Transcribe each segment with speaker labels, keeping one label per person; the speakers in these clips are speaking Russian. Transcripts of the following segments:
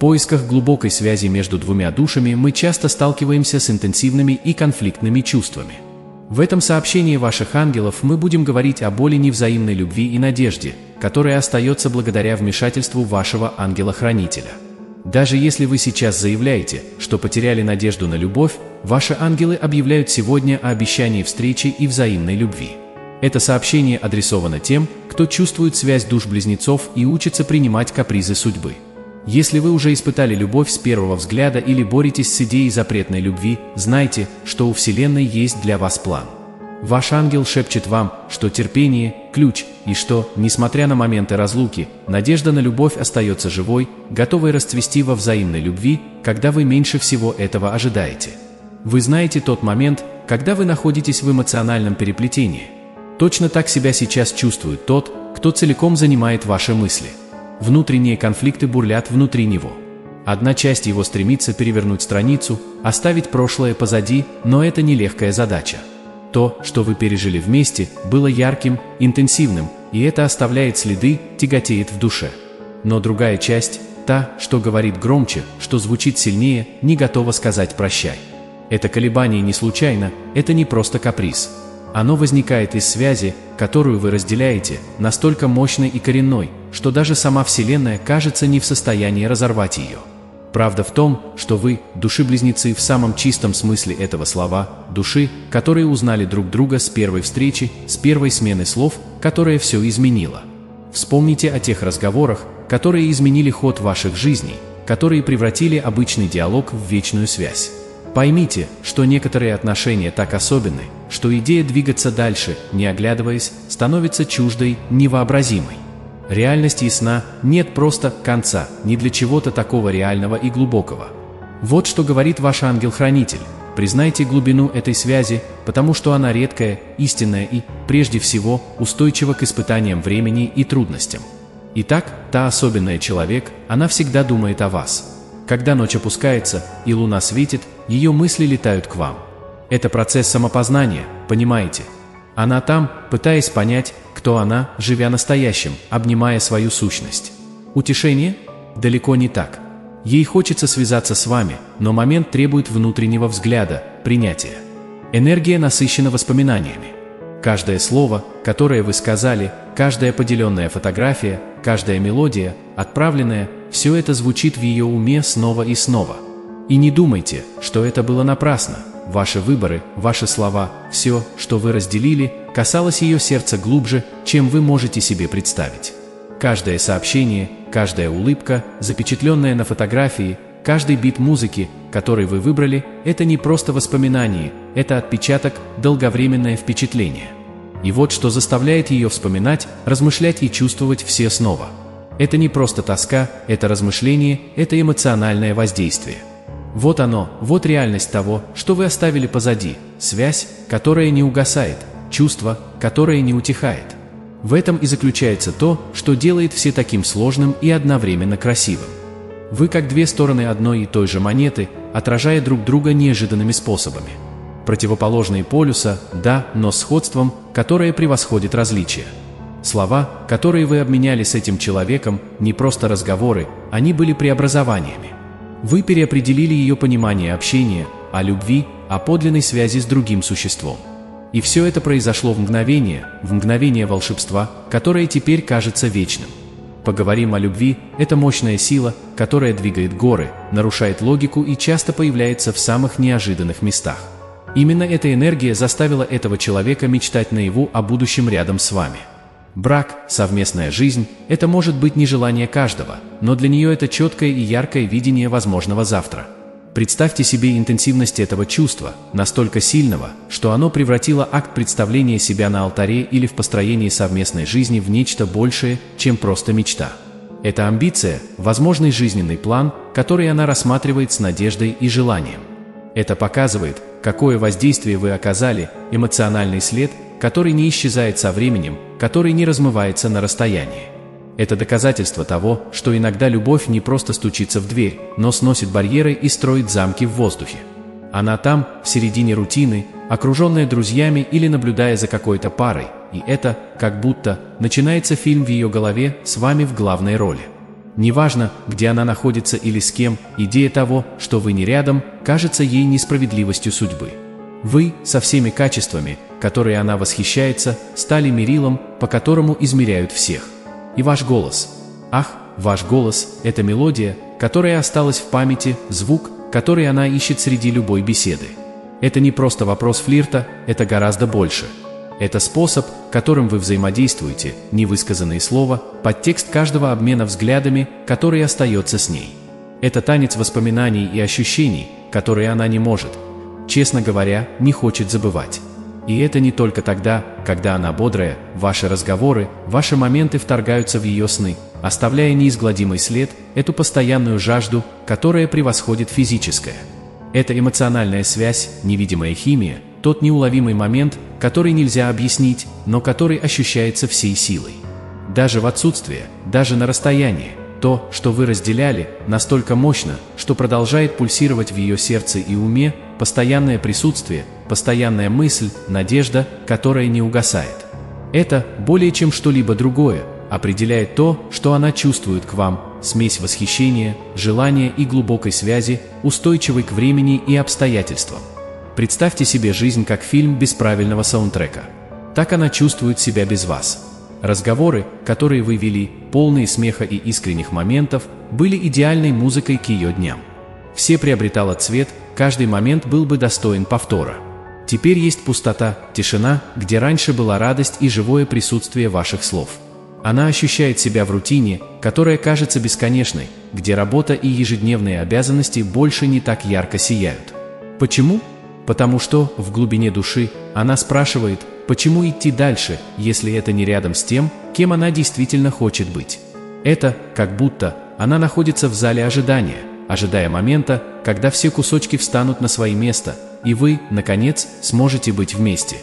Speaker 1: поисках глубокой связи между двумя душами мы часто сталкиваемся с интенсивными и конфликтными чувствами. В этом сообщении ваших ангелов мы будем говорить о боли невзаимной любви и надежде, которая остается благодаря вмешательству вашего ангела-хранителя. Даже если вы сейчас заявляете, что потеряли надежду на любовь, ваши ангелы объявляют сегодня о обещании встречи и взаимной любви. Это сообщение адресовано тем, кто чувствует связь душ-близнецов и учится принимать капризы судьбы. Если вы уже испытали любовь с первого взгляда или боретесь с идеей запретной любви, знайте, что у Вселенной есть для вас план. Ваш ангел шепчет вам, что терпение – ключ, и что, несмотря на моменты разлуки, надежда на любовь остается живой, готовой расцвести во взаимной любви, когда вы меньше всего этого ожидаете. Вы знаете тот момент, когда вы находитесь в эмоциональном переплетении – Точно так себя сейчас чувствует тот, кто целиком занимает ваши мысли. Внутренние конфликты бурлят внутри него. Одна часть его стремится перевернуть страницу, оставить прошлое позади, но это нелегкая задача. То, что вы пережили вместе, было ярким, интенсивным, и это оставляет следы, тяготеет в душе. Но другая часть, та, что говорит громче, что звучит сильнее, не готова сказать «прощай». Это колебание не случайно, это не просто каприз. Оно возникает из связи, которую вы разделяете, настолько мощной и коренной, что даже сама Вселенная кажется не в состоянии разорвать ее. Правда в том, что вы – души-близнецы в самом чистом смысле этого слова, души, которые узнали друг друга с первой встречи, с первой смены слов, которая все изменила. Вспомните о тех разговорах, которые изменили ход ваших жизней, которые превратили обычный диалог в вечную связь. Поймите, что некоторые отношения так особенны, что идея двигаться дальше, не оглядываясь, становится чуждой, невообразимой. Реальность ясна, нет просто конца, ни для чего-то такого реального и глубокого. Вот что говорит ваш ангел-хранитель. Признайте глубину этой связи, потому что она редкая, истинная и, прежде всего, устойчива к испытаниям времени и трудностям. Итак, та особенная человек, она всегда думает о вас. Когда ночь опускается и луна светит, ее мысли летают к вам. Это процесс самопознания, понимаете? Она там, пытаясь понять, кто она, живя настоящим, обнимая свою сущность. Утешение? Далеко не так. Ей хочется связаться с вами, но момент требует внутреннего взгляда, принятия. Энергия насыщена воспоминаниями. Каждое слово, которое вы сказали, каждая поделенная фотография, каждая мелодия, отправленная, все это звучит в ее уме снова и снова. И не думайте, что это было напрасно. Ваши выборы, ваши слова, все, что вы разделили, касалось ее сердца глубже, чем вы можете себе представить. Каждое сообщение, каждая улыбка, запечатленная на фотографии, каждый бит музыки, который вы выбрали, это не просто воспоминание, это отпечаток, долговременное впечатление. И вот что заставляет ее вспоминать, размышлять и чувствовать все снова – это не просто тоска, это размышление, это эмоциональное воздействие. Вот оно, вот реальность того, что вы оставили позади, связь, которая не угасает, чувство, которое не утихает. В этом и заключается то, что делает все таким сложным и одновременно красивым. Вы как две стороны одной и той же монеты, отражая друг друга неожиданными способами. Противоположные полюса, да, но сходством, которое превосходит различия. Слова, которые вы обменяли с этим человеком, не просто разговоры, они были преобразованиями. Вы переопределили ее понимание общения, о любви, о подлинной связи с другим существом. И все это произошло в мгновение, в мгновение волшебства, которое теперь кажется вечным. Поговорим о любви – это мощная сила, которая двигает горы, нарушает логику и часто появляется в самых неожиданных местах. Именно эта энергия заставила этого человека мечтать наяву о будущем рядом с вами. Брак, совместная жизнь – это может быть не желание каждого, но для нее это четкое и яркое видение возможного завтра. Представьте себе интенсивность этого чувства, настолько сильного, что оно превратило акт представления себя на алтаре или в построении совместной жизни в нечто большее, чем просто мечта. Это амбиция, возможный жизненный план, который она рассматривает с надеждой и желанием. Это показывает, какое воздействие вы оказали, эмоциональный след, который не исчезает со временем, который не размывается на расстоянии. Это доказательство того, что иногда любовь не просто стучится в дверь, но сносит барьеры и строит замки в воздухе. Она там, в середине рутины, окруженная друзьями или наблюдая за какой-то парой, и это, как будто, начинается фильм в ее голове с вами в главной роли. Неважно, где она находится или с кем, идея того, что вы не рядом, кажется ей несправедливостью судьбы. Вы, со всеми качествами, которые она восхищается, стали мерилом, по которому измеряют всех. И ваш голос. Ах, ваш голос – это мелодия, которая осталась в памяти, звук, который она ищет среди любой беседы. Это не просто вопрос флирта, это гораздо больше – это способ, которым вы взаимодействуете, невысказанные слова, подтекст каждого обмена взглядами, который остается с ней. Это танец воспоминаний и ощущений, которые она не может, честно говоря, не хочет забывать. И это не только тогда, когда она бодрая, ваши разговоры, ваши моменты вторгаются в ее сны, оставляя неизгладимый след, эту постоянную жажду, которая превосходит физическое. Это эмоциональная связь, невидимая химия – тот неуловимый момент, который нельзя объяснить, но который ощущается всей силой. Даже в отсутствие, даже на расстоянии, то, что вы разделяли, настолько мощно, что продолжает пульсировать в ее сердце и уме, постоянное присутствие, постоянная мысль, надежда, которая не угасает. Это, более чем что-либо другое, определяет то, что она чувствует к вам, смесь восхищения, желания и глубокой связи, устойчивой к времени и обстоятельствам. Представьте себе жизнь как фильм без правильного саундтрека. Так она чувствует себя без вас. Разговоры, которые вы вели, полные смеха и искренних моментов, были идеальной музыкой к ее дням. Все приобретало цвет, каждый момент был бы достоин повтора. Теперь есть пустота, тишина, где раньше была радость и живое присутствие ваших слов. Она ощущает себя в рутине, которая кажется бесконечной, где работа и ежедневные обязанности больше не так ярко сияют. Почему? Потому что, в глубине души, она спрашивает, почему идти дальше, если это не рядом с тем, кем она действительно хочет быть. Это, как будто, она находится в зале ожидания, ожидая момента, когда все кусочки встанут на свои места, и вы, наконец, сможете быть вместе.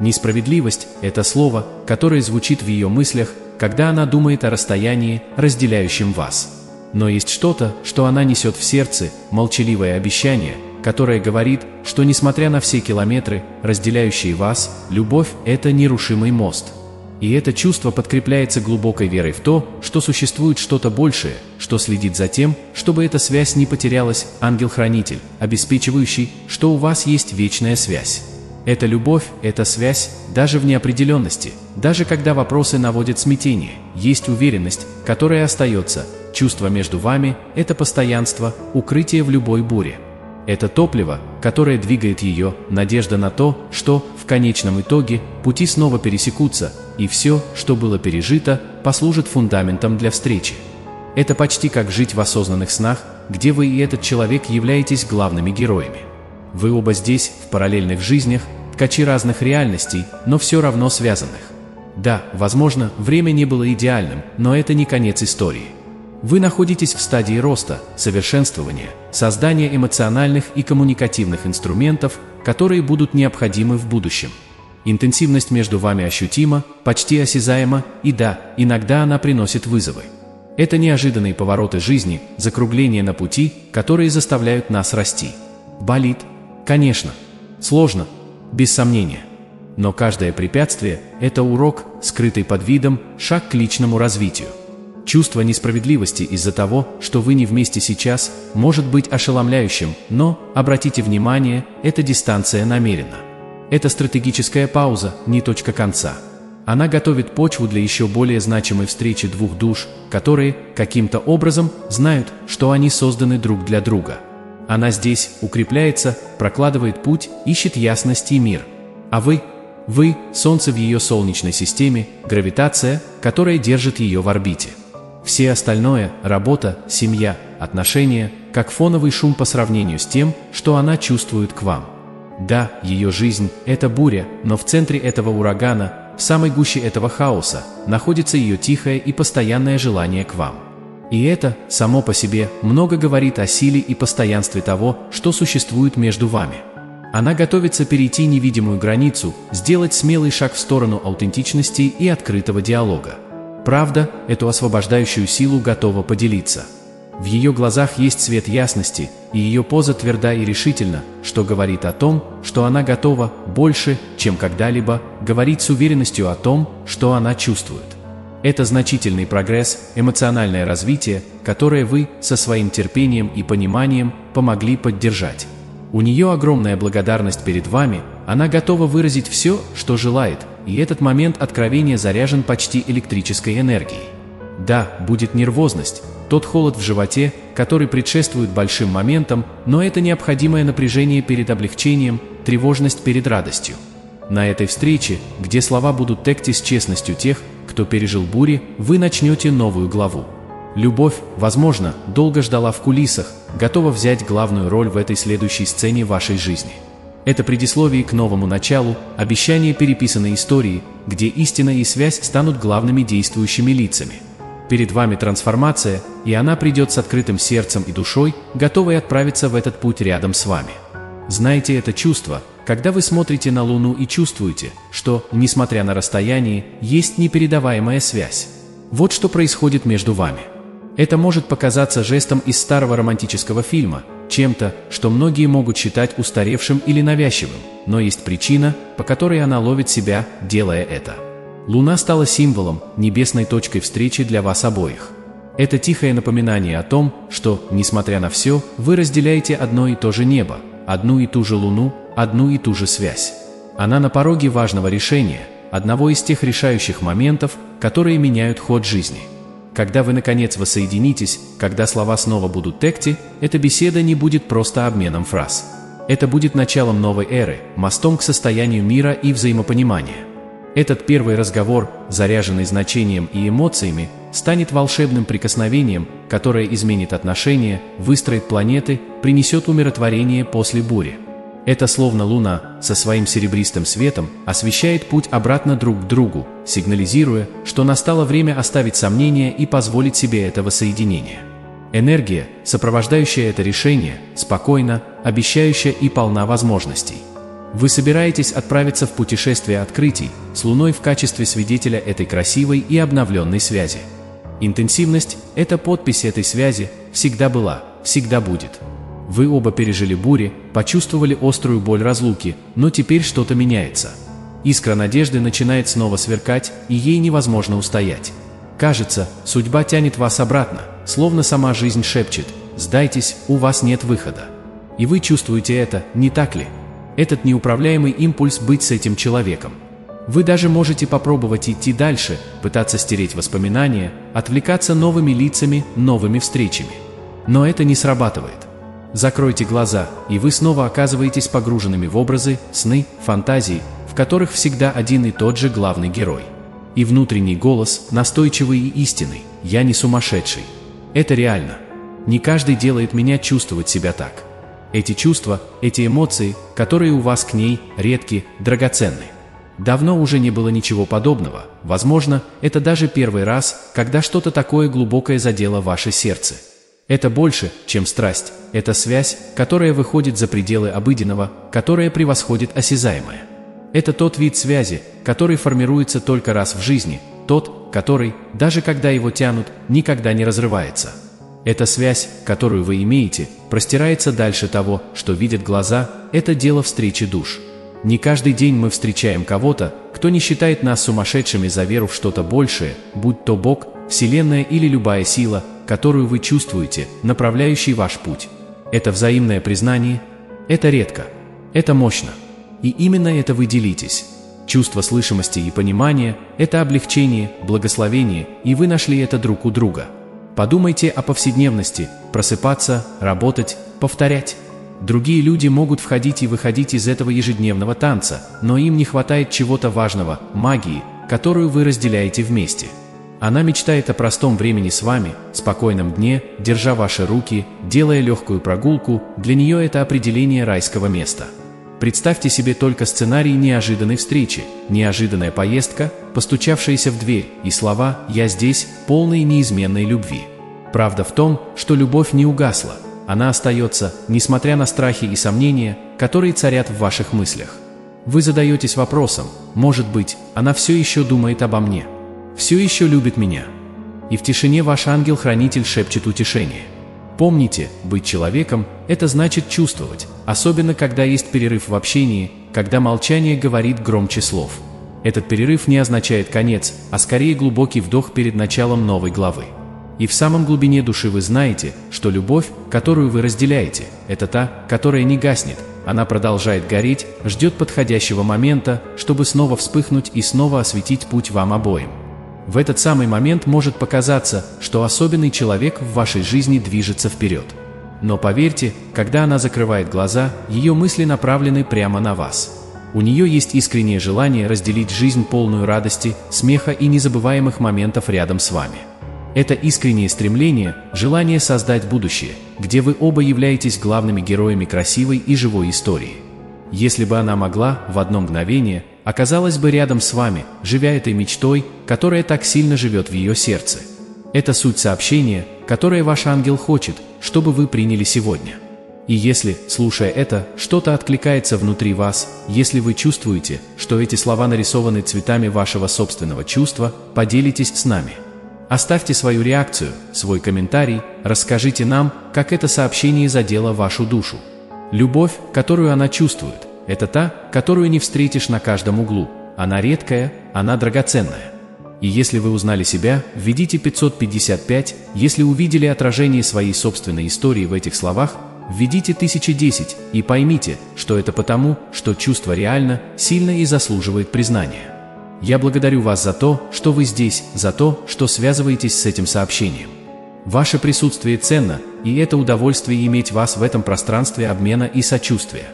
Speaker 1: Несправедливость – это слово, которое звучит в ее мыслях, когда она думает о расстоянии, разделяющем вас. Но есть что-то, что она несет в сердце, молчаливое обещание – которая говорит, что несмотря на все километры, разделяющие вас, любовь – это нерушимый мост. И это чувство подкрепляется глубокой верой в то, что существует что-то большее, что следит за тем, чтобы эта связь не потерялась, ангел-хранитель, обеспечивающий, что у вас есть вечная связь. Эта любовь, эта связь, даже в неопределенности, даже когда вопросы наводят смятение, есть уверенность, которая остается, чувство между вами – это постоянство, укрытие в любой буре. Это топливо, которое двигает ее, надежда на то, что, в конечном итоге, пути снова пересекутся, и все, что было пережито, послужит фундаментом для встречи. Это почти как жить в осознанных снах, где вы и этот человек являетесь главными героями. Вы оба здесь, в параллельных жизнях, ткачи разных реальностей, но все равно связанных. Да, возможно, время не было идеальным, но это не конец истории. Вы находитесь в стадии роста, совершенствования, создания эмоциональных и коммуникативных инструментов, которые будут необходимы в будущем. Интенсивность между вами ощутима, почти осязаема, и да, иногда она приносит вызовы. Это неожиданные повороты жизни, закругления на пути, которые заставляют нас расти. Болит? Конечно. Сложно? Без сомнения. Но каждое препятствие – это урок, скрытый под видом, шаг к личному развитию. Чувство несправедливости из-за того, что вы не вместе сейчас, может быть ошеломляющим, но, обратите внимание, эта дистанция намерена. Это стратегическая пауза, не точка конца. Она готовит почву для еще более значимой встречи двух душ, которые, каким-то образом, знают, что они созданы друг для друга. Она здесь укрепляется, прокладывает путь, ищет ясность и мир. А вы? Вы – Солнце в ее Солнечной системе, гравитация, которая держит ее в орбите. Все остальное – работа, семья, отношения – как фоновый шум по сравнению с тем, что она чувствует к вам. Да, ее жизнь – это буря, но в центре этого урагана, в самой гуще этого хаоса, находится ее тихое и постоянное желание к вам. И это, само по себе, много говорит о силе и постоянстве того, что существует между вами. Она готовится перейти невидимую границу, сделать смелый шаг в сторону аутентичности и открытого диалога. Правда, эту освобождающую силу готова поделиться. В ее глазах есть свет ясности, и ее поза тверда и решительна, что говорит о том, что она готова больше, чем когда-либо, говорить с уверенностью о том, что она чувствует. Это значительный прогресс, эмоциональное развитие, которое вы со своим терпением и пониманием помогли поддержать. У нее огромная благодарность перед вами, она готова выразить все, что желает, и этот момент откровения заряжен почти электрической энергией. Да, будет нервозность, тот холод в животе, который предшествует большим моментам, но это необходимое напряжение перед облегчением, тревожность перед радостью. На этой встрече, где слова будут текти с честностью тех, кто пережил бури, вы начнете новую главу. Любовь, возможно, долго ждала в кулисах, готова взять главную роль в этой следующей сцене вашей жизни. Это предисловие к новому началу, обещание переписанной истории, где истина и связь станут главными действующими лицами. Перед вами трансформация, и она придет с открытым сердцем и душой, готовой отправиться в этот путь рядом с вами. Знаете это чувство, когда вы смотрите на Луну и чувствуете, что, несмотря на расстояние, есть непередаваемая связь. Вот что происходит между вами. Это может показаться жестом из старого романтического фильма, чем-то, что многие могут считать устаревшим или навязчивым, но есть причина, по которой она ловит себя, делая это. Луна стала символом, небесной точкой встречи для вас обоих. Это тихое напоминание о том, что, несмотря на все, вы разделяете одно и то же небо, одну и ту же Луну, одну и ту же связь. Она на пороге важного решения, одного из тех решающих моментов, которые меняют ход жизни. Когда вы наконец воссоединитесь, когда слова снова будут текти, эта беседа не будет просто обменом фраз. Это будет началом новой эры, мостом к состоянию мира и взаимопонимания. Этот первый разговор, заряженный значением и эмоциями, станет волшебным прикосновением, которое изменит отношения, выстроит планеты, принесет умиротворение после бури. Это словно луна со своим серебристым светом освещает путь обратно друг к другу, сигнализируя, что настало время оставить сомнения и позволить себе этого соединения. Энергия, сопровождающая это решение, спокойна, обещающая и полна возможностей. Вы собираетесь отправиться в путешествие открытий с Луной в качестве свидетеля этой красивой и обновленной связи. Интенсивность – это подпись этой связи, всегда была, всегда будет. Вы оба пережили бури, почувствовали острую боль разлуки, но теперь что-то меняется. Искра надежды начинает снова сверкать, и ей невозможно устоять. Кажется, судьба тянет вас обратно, словно сама жизнь шепчет «Сдайтесь, у вас нет выхода». И вы чувствуете это, не так ли? Этот неуправляемый импульс быть с этим человеком – вы даже можете попробовать идти дальше, пытаться стереть воспоминания, отвлекаться новыми лицами, новыми встречами. Но это не срабатывает. Закройте глаза, и вы снова оказываетесь погруженными в образы, сны, фантазии, в которых всегда один и тот же главный герой. И внутренний голос, настойчивый и истинный, «Я не сумасшедший». Это реально. Не каждый делает меня чувствовать себя так. Эти чувства, эти эмоции, которые у вас к ней, редки, драгоценны. Давно уже не было ничего подобного. Возможно, это даже первый раз, когда что-то такое глубокое задело ваше сердце. Это больше, чем страсть. Это связь, которая выходит за пределы обыденного, которая превосходит осязаемое. Это тот вид связи, который формируется только раз в жизни, тот, который, даже когда его тянут, никогда не разрывается. Эта связь, которую вы имеете, простирается дальше того, что видят глаза, это дело встречи душ. Не каждый день мы встречаем кого-то, кто не считает нас сумасшедшими за веру в что-то большее, будь то Бог, Вселенная или любая сила, которую вы чувствуете, направляющий ваш путь. Это взаимное признание, это редко, это мощно. И именно это вы делитесь. Чувство слышимости и понимания – это облегчение, благословение, и вы нашли это друг у друга. Подумайте о повседневности, просыпаться, работать, повторять. Другие люди могут входить и выходить из этого ежедневного танца, но им не хватает чего-то важного, магии, которую вы разделяете вместе. Она мечтает о простом времени с вами, спокойном дне, держа ваши руки, делая легкую прогулку, для нее это определение райского места. Представьте себе только сценарий неожиданной встречи, неожиданная поездка, постучавшаяся в дверь, и слова «я здесь», полные неизменной любви. Правда в том, что любовь не угасла – она остается, несмотря на страхи и сомнения, которые царят в ваших мыслях. Вы задаетесь вопросом, может быть, она все еще думает обо мне, все еще любит меня. И в тишине ваш ангел-хранитель шепчет утешение. Помните, быть человеком – это значит чувствовать, особенно когда есть перерыв в общении, когда молчание говорит громче слов. Этот перерыв не означает конец, а скорее глубокий вдох перед началом новой главы. И в самом глубине души вы знаете, что любовь, которую вы разделяете, это та, которая не гаснет, она продолжает гореть, ждет подходящего момента, чтобы снова вспыхнуть и снова осветить путь вам обоим. В этот самый момент может показаться, что особенный человек в вашей жизни движется вперед. Но поверьте, когда она закрывает глаза, ее мысли направлены прямо на вас. У нее есть искреннее желание разделить жизнь полную радости, смеха и незабываемых моментов рядом с вами. Это искреннее стремление, желание создать будущее, где вы оба являетесь главными героями красивой и живой истории. Если бы она могла, в одно мгновение, оказалась бы рядом с вами, живя этой мечтой, которая так сильно живет в ее сердце. Это суть сообщения, которое ваш ангел хочет, чтобы вы приняли сегодня. И если, слушая это, что-то откликается внутри вас, если вы чувствуете, что эти слова нарисованы цветами вашего собственного чувства, поделитесь с нами. Оставьте свою реакцию, свой комментарий, расскажите нам, как это сообщение задело вашу душу. Любовь, которую она чувствует, это та, которую не встретишь на каждом углу. Она редкая, она драгоценная. И если вы узнали себя, введите 555, если увидели отражение своей собственной истории в этих словах, введите 1010 и поймите, что это потому, что чувство реально, сильно и заслуживает признания. Я благодарю вас за то, что вы здесь, за то, что связываетесь с этим сообщением. Ваше присутствие ценно, и это удовольствие иметь вас в этом пространстве обмена и сочувствия.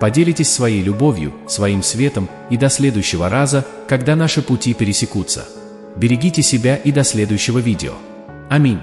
Speaker 1: Поделитесь своей любовью, своим светом, и до следующего раза, когда наши пути пересекутся. Берегите себя и до следующего видео. Аминь.